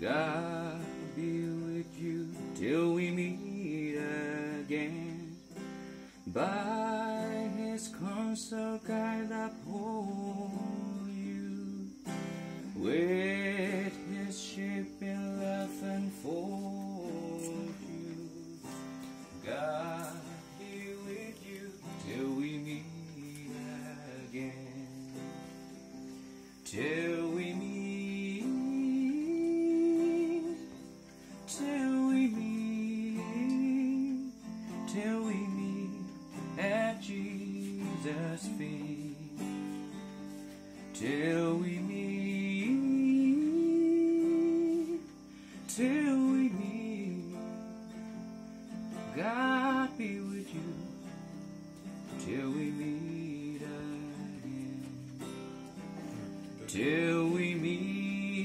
God be with you till we meet again. By His counsel guide uphold you. With His sheep in love enfold you. God be with you till we meet again. Till we Jesus' feet. Till we meet, till we meet, God be with you till we meet again. Till we meet,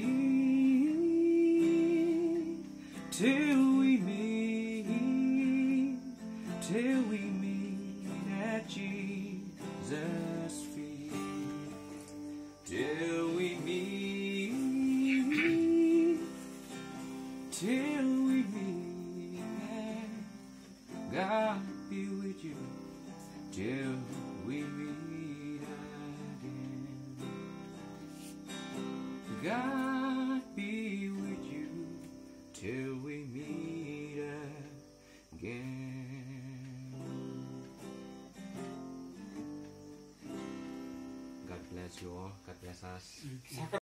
till we meet, till we meet at Jesus' till we meet, God be with you till we meet again. God be with you till we meet again. God bless you all. God bless us. Mm.